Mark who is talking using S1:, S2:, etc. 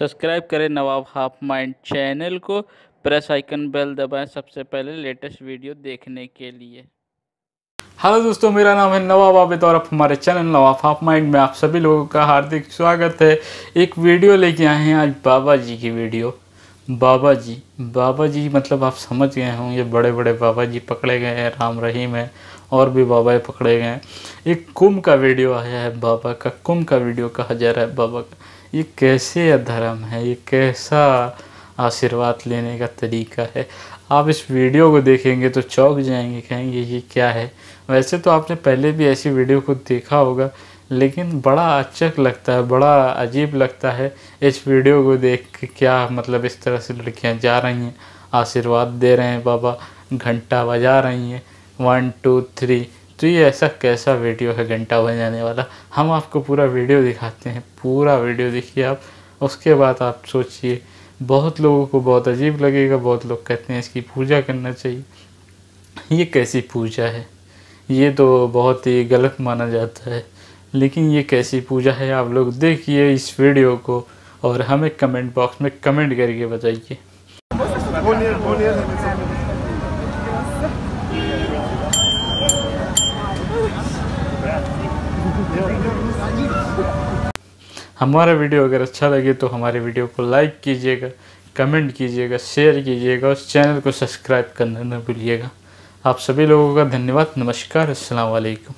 S1: Subscribe करें Nawab half mind channel को। Press icon bell दबाएँ सबसे पहले लेटेस्ट वीडियो देखने के लिए।
S2: हेलो दोस्तों, मेरा नाम है नवाब आबिद और आप हमारे चैनल नवाब हाफ़ माइंड में आप सभी लोगों का हार्दिक स्वागत है। एक वीडियो लेके आए हैं आज बाबा जी की वीडियो। बाबा जी बाबा जी मतलब आप समझ गए होंगे बड़े बड़े बाबा जी पकड़े गए हैं, राम रहीम है, और भी बाबा पकड़े गए हैं। एक कुंभ का वीडियो आया है, बाबा का कुंभ का वीडियो कहा जा रहा है, बाबा का। ये कैसे धर्म है? ये कैसा आशीर्वाद लेने का तरीका है? आप इस वीडियो को देखेंगे तो चौक जाएँगे, कहेंगे, ये क्या है? वैसे तो आपने पहले भी ऐसी वीडियो को देखा होगा, लेकिन बड़ा अचक लगता है, बड़ा अजीब लगता है इस वीडियो को देख के क्या मतलब इस तरह से लड़कियाँ जा रही हैं, आशीर्वाद दे रहे हैं, बाबा, घंटा बजा रही हैं वन टू थ्री तो ये ऐसा कैसा वीडियो है घंटा बजाने वाला? हम आपको पूरा वीडियो दिखाते हैं, पूरा वीडियो देखिए आप। उसके बाद आप सोचिए, बहुत लोगों को बहुत अजीब लगेगा, बहुत लोग कहते हैं इसकी पूजा करना चाहिए। ये कैसी पूजा है? ये तो बहुत ही गलत माना जाता है। लेकिन ये कैसी पूजा है? आप लोग देखिए इस वीडियो को और हमें कमेंट बॉक्स में कमेंट करके बताइए। हमारा वीडियो अगर अच्छा लगे तो हमारे वीडियो को लाइक कीजिएगा, कमेंट कीजिएगा, शेयर कीजिएगा और चैनल को सब्सक्राइब करना न भूलिएगा। आप सभी लोगों का धन्यवाद, नमस्कार, अस्सलाम वालेकुम।